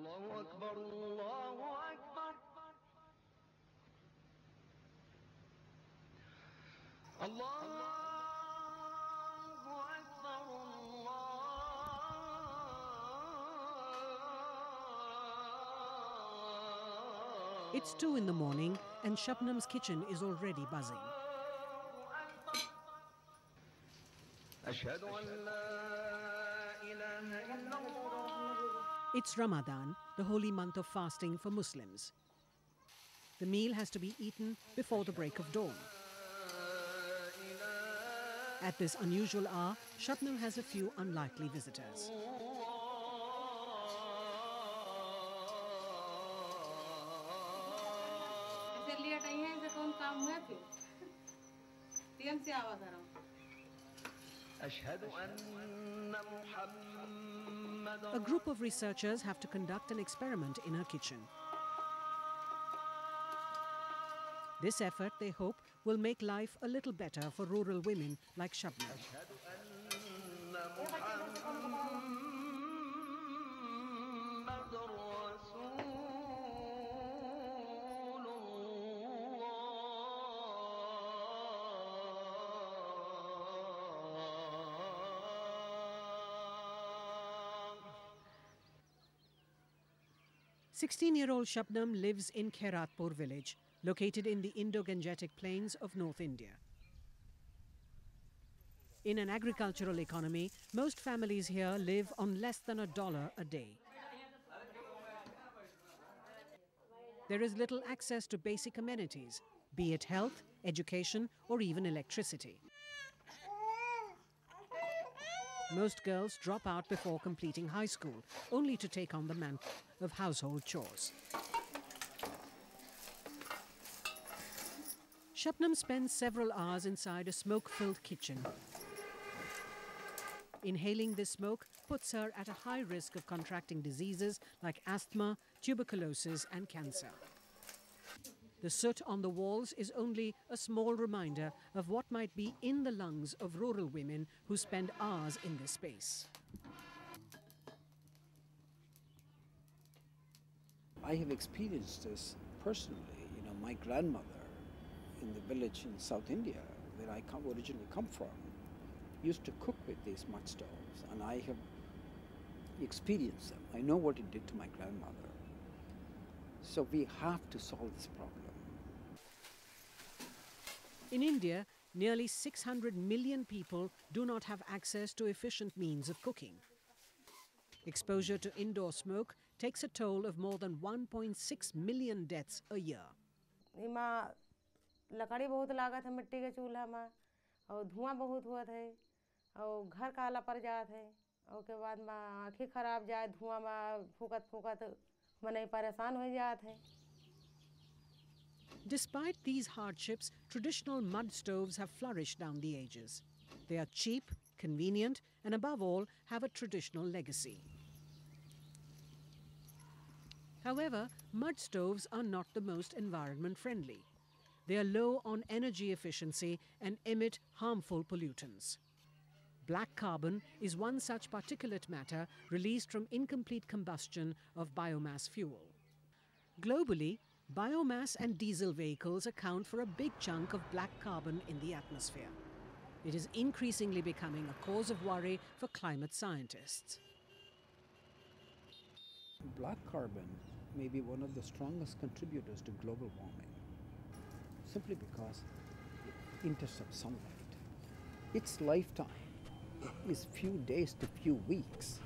الله أكبر الله أكبر الله أكبر الله It's two in the morning and Shabnam's kitchen is already buzzing. أشهد أن لا إله إلا الله It's Ramadan, the holy month of fasting for Muslims. The meal has to be eaten before the break of dawn. At this unusual hour, Shatnu has a few unlikely visitors. A group of researchers have to conduct an experiment in her kitchen. This effort, they hope, will make life a little better for rural women like Shabnam. 16 year old Shabnam lives in Khairatpur village, located in the Indo Gangetic plains of North India. In an agricultural economy, most families here live on less than a dollar a day. There is little access to basic amenities, be it health, education, or even electricity. Most girls drop out before completing high school, only to take on the mantle of household chores. Shabnam spends several hours inside a smoke filled kitchen. Inhaling this smoke puts her at a high risk of contracting diseases like asthma, tuberculosis, and cancer. The soot on the walls is only a small reminder of what might be in the lungs of rural women who spend hours in this space. I have experienced this personally. You know, my grandmother in the village in South India, where I come, originally come from, used to cook with these mud stoves, and I have experienced them. I know what it did to my grandmother. So we have to solve this problem. In India, nearly 600 million people do not have access to efficient means of cooking. Exposure to indoor smoke takes a toll of more than 1.6 million deaths a year. इमा लकड़ी बहुत लागत है मिट्टी के चूल्हा में और धुआं बहुत हुआ है और घर काला पड़ जात है और के बाद में आँखें खराब जाए धुआं में फूकत फूकत मने परेशान हो जात है Despite these hardships, traditional mud stoves have flourished down the ages. They are cheap, convenient, and above all, have a traditional legacy. However, mud stoves are not the most environment friendly. They are low on energy efficiency and emit harmful pollutants. Black carbon is one such particulate matter released from incomplete combustion of biomass fuel. Globally, biomass and diesel vehicles account for a big chunk of black carbon in the atmosphere. It is increasingly becoming a cause of worry for climate scientists. Black carbon may be one of the strongest contributors to global warming simply because it intercepts sunlight. Its lifetime is few days to few weeks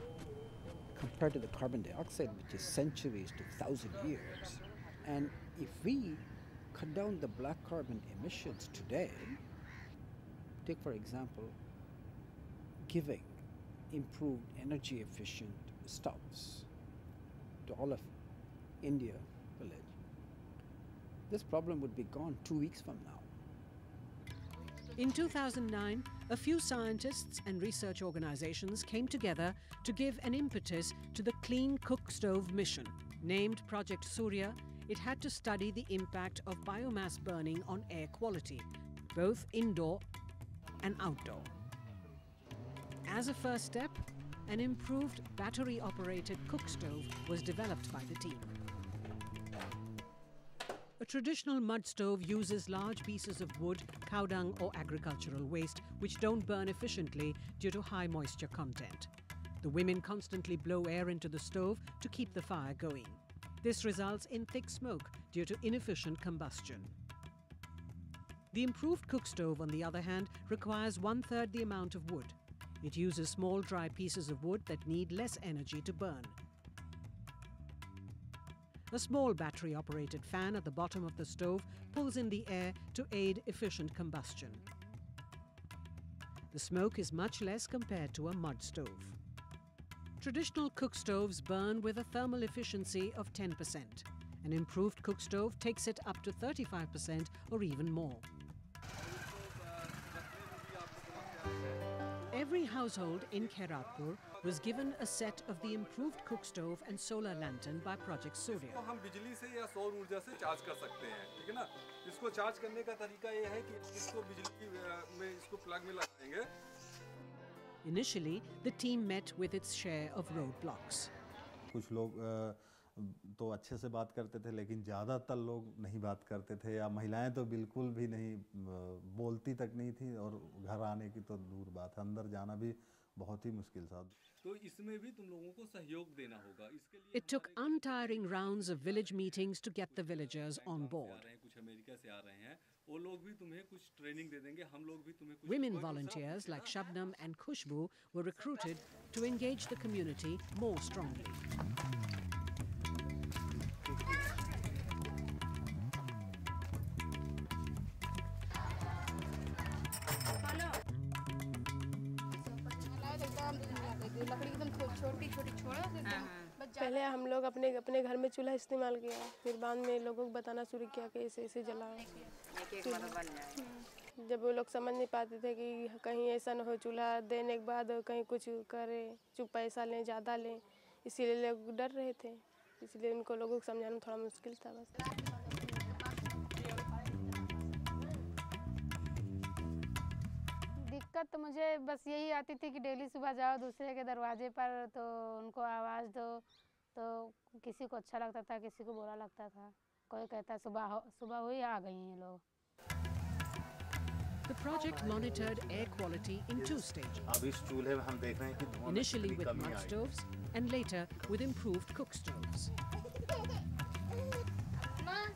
compared to the carbon dioxide, which is centuries to thousand years. And if we cut down the black carbon emissions today, take for example, giving improved energy efficient stoves to all of India village, this problem would be gone two weeks from now. In 2009, a few scientists and research organizations came together to give an impetus to the Clean Cook Stove mission. Named Project Surya, it had to study the impact of biomass burning on air quality, both indoor and outdoor. As a first step, an improved battery operated cook stove was developed by the team. A traditional mud stove uses large pieces of wood, cow dung, or agricultural waste which don't burn efficiently due to high moisture content. The women constantly blow air into the stove to keep the fire going. This results in thick smoke due to inefficient combustion. The improved cook stove, on the other hand, requires one third the amount of wood. It uses small dry pieces of wood that need less energy to burn. A small battery operated fan at the bottom of the stove pulls in the air to aid efficient combustion. The smoke is much less compared to a mud stove. Traditional cook stoves burn with a thermal efficiency of 10%. An improved cook stove takes it up to 35% or even more. Every household in Khairatpur was given a set of the improved cook stove and solar lantern by Project Surya. इसको charge करने का तरीका ये है कि इसको बिजली में इसको प्लग में लगाएंगे Initially, the team met with its share of roadblocks. कुछ लोग अ, तो अच्छे से बात करते थे लेकिन ज़्यादातर लोग नहीं बात करते थे या महिलाएं तो बिल्कुल भी नहीं अ, बोलती तक नहीं थी और घर आने की तो दूर बात है अंदर जाना भी बहुत ही मुश्किल था तो इसमें भी तुम लोगों को सहयोग देना होगा इसके लिए It took untiring rounds of village meetings to get the villagers on uh board. रहे हैं कुछ अमेरिका से आ रहे हैं Women volunteers like Shabnam and Kushbu were recruited to engage the community more strongly. पहले हम लोग अपने अपने घर में चूल्हा इस्तेमाल किया फिर बाद में लोगों को बताना शुरू किया कि इसे इसे जलाओ जब वो लोग समझ नहीं पाते थे कि कहीं ऐसा ना हो, चूल्हा देने के बाद कहीं कुछ करे जो पैसा लें, ज़्यादा लें, इसीलिए लोग डर रहे थे। इसलिए उनको लोगों को समझाना थोड़ा मुश्किल था बस। दिक्कत तो मुझे बस यही आती थी कि डेली सुबह जाओ दूसरे के दरवाजे पर तो उनको आवाज़ दो तो किसी को अच्छा लगता था, किसी को बुरा लगता था। कोई कहता सुबह हो, सुबह हुई, आ गई हैं लोग। project monitored air quality in two stages. Initially with mud stoves and later with improved cook stoves.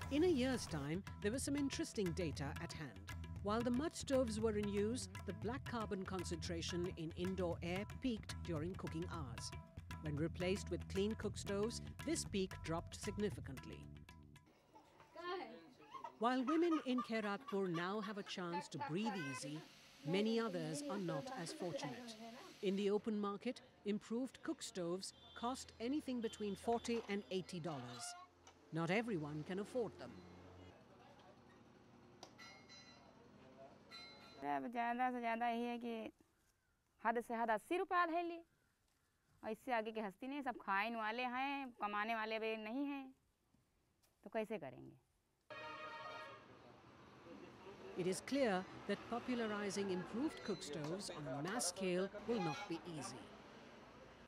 In a year's time, there was some interesting data at hand. While the mud stoves were in use, the black carbon concentration in indoor air peaked during cooking hours. When replaced with clean cook stoves, this peak dropped significantly. While women in Khairatpur now have a chance to breathe easy, many others are not as fortunate. In the open market, improved cook stoves cost anything between 40 and 80 dollars. Not everyone can afford them. अब ज़्यादा से ज़्यादा यही कि हद से हद ली और इससे आगे हस्ती सब वाले हैं कमाने वाले भी नहीं हैं तो कैसे करेंगे it is clear that popularizing improved cook stoves on a mass scale will not be easy.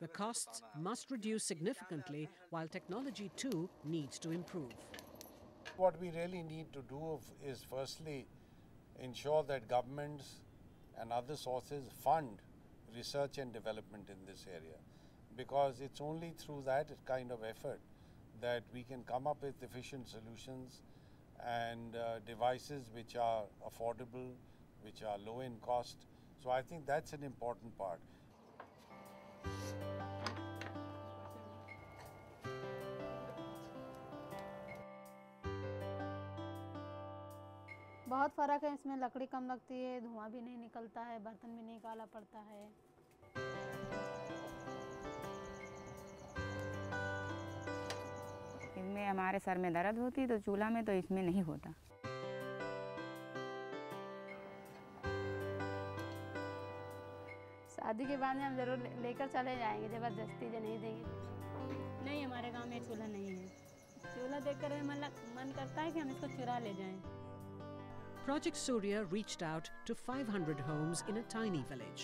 The costs must reduce significantly while technology too needs to improve. What we really need to do is firstly ensure that governments and other sources fund research and development in this area because it's only through that kind of effort that we can come up with efficient solutions and uh, devices which are affordable, which are low in cost. So I think that's an important part. बहुत फ़र्क है इसमें लकड़ी कम लगती है धुआँ भी नहीं निकलता है बर्तन भी नहीं काला पड़ता है इसमें हमारे सर में दर्द होती तो चूल्हा में तो इसमें नहीं होता। शादी के बाद में हम ज़रूर लेकर चले जाएँगे ज़बरदस्ती जो नहीं देंगे। नहीं हमारे गाँव में चूल्हा नहीं है। चूल्हा देखकर हमें मन मन करता है कि हम इसको चुरा ले जाएँ। Project Surya reached out to 500 homes in a tiny village.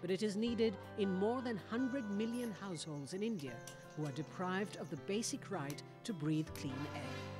But it is needed in more than 100 million households in India who are deprived of the basic right to breathe clean air.